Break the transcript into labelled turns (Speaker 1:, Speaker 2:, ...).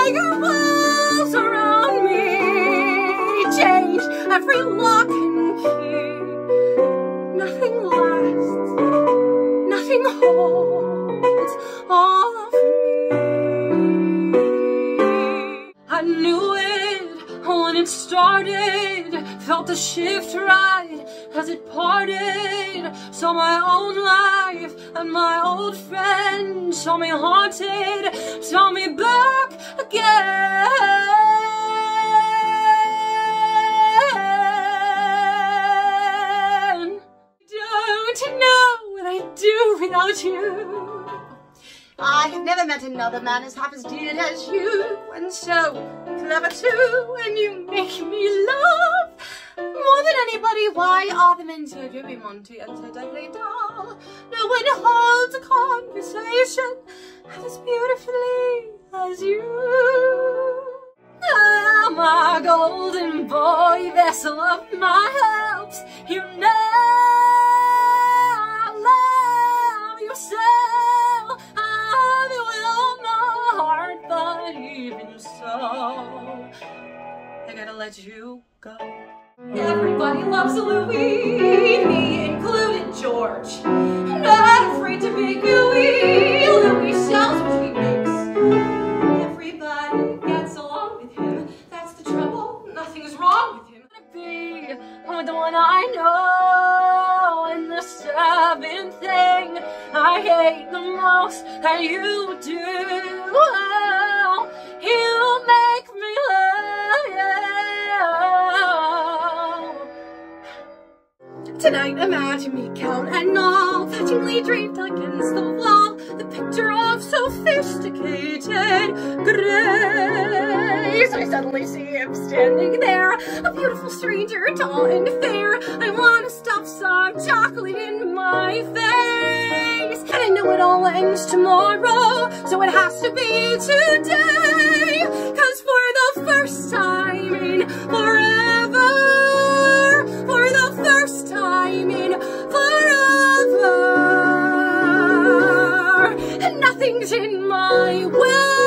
Speaker 1: Tiger walls around me change every lock and key. Nothing lasts, nothing holds all of me. I knew when it started, felt the shift right as it parted. Saw my own life and my old friend, saw me haunted, saw me back again. Don't know what I'd do without you. I have never met another man as half as dear as you, and so clever too, and you make me laugh more than anybody. Why are the men so Joey Monty and so deadly dull? No one holds a conversation as beautifully as you. Ah, my golden boy, vessel of my hopes, you know I gotta let you go. Everybody loves Louis, me included, George. Not afraid to be gooey. Louis sells what he makes. Everybody gets along with him. That's the trouble. Nothing's wrong with him. Gonna be with the one I know. And the seventh thing I hate the most that you do. Tonight imagine me count and all Fetchingly draped against the wall The picture of sophisticated grace. I suddenly see him standing there A beautiful stranger, tall and fair. I want to stuff some chocolate in my face. And I know it all ends tomorrow So it has to be today time in forever Nothing's in my way